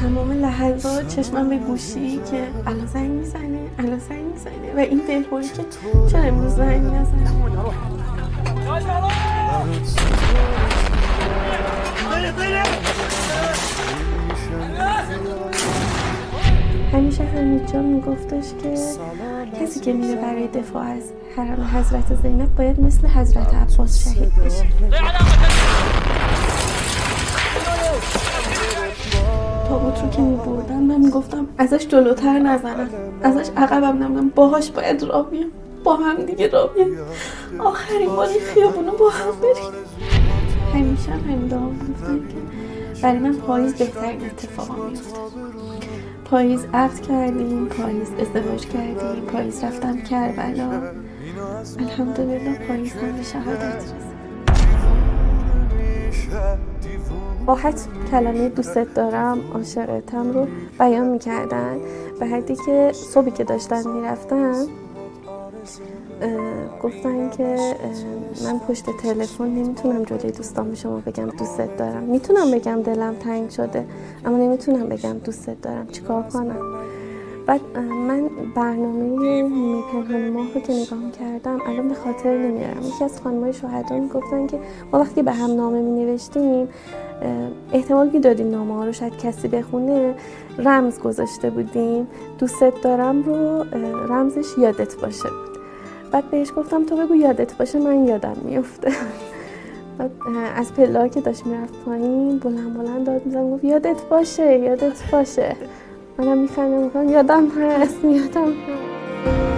تمام لحظات چشمم به گوشی که الان زنگ می‌زنه الان زنگ می‌زنه و این دلهوری که چرا امروز زنگ نزنه؟ همیشه حمید جان میگفتش که کسی که میره برای دفاع از حرم حضرت زینب باید مثل حضرت عباس شهید بشه. تابوت رو که میبردم من می‌گفتم ازش جلوتر نزنم. ازش عقبم نمونم. باهاش باید را بیام. با هم دیگه را بیام. آخرین بار خیابونو با هم بریم. همیشه هم همین می‌گفتن که برای من پاییز بهترین اتفاقا میفته پاییز عقد کردیم پاییز ازدواج کردیم پاییز رفتم کربلا. الحمدلله پاییز هم به شهادت راحت کلمه دوستت دارم عاشقتم رو بیان می‌کردن. به حدی که صبحی که داشتن می‌رفتن گفتن که من پشت تلفن نمی‌تونم جلوی دوستان به شما بگم دوستت دارم. می‌تونم بگم دلم تنگ شده اما نمی‌تونم بگم دوستت دارم. چیکار کنم؟ بعد من برنامه پنهان ماه رو که نگاه کردم الان به خاطر نمیارم. یکی از خانمای شهدا می‌گفتن که ما وقتی به هم نامه می نوشتیم احتمال می‌دادیم نامه ها رو شاید کسی بخونه رمز گذاشته بودیم. دوستت دارم رو رمزش یادت باشه. بود بعد بهش گفتم تو بگو یادت باشه من یادم میفته بعد از پلا که داشت می‌رفت پایین بلند بلند داد میزن گفت یادت باشه یادت باشه. منم میخندم می‌کنم یادم هست یادم هست.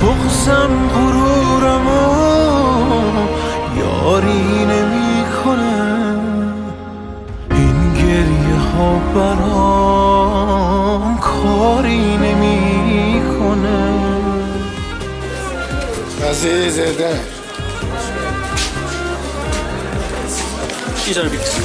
بغزم غرورم و یاری نمی‌کنه این گریه ها برام کاری نمی‌کنه. عزیز دل. اینجا رو بیکس؟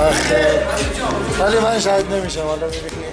آخه ولی من شاید نمیشم حالا می‌بینی.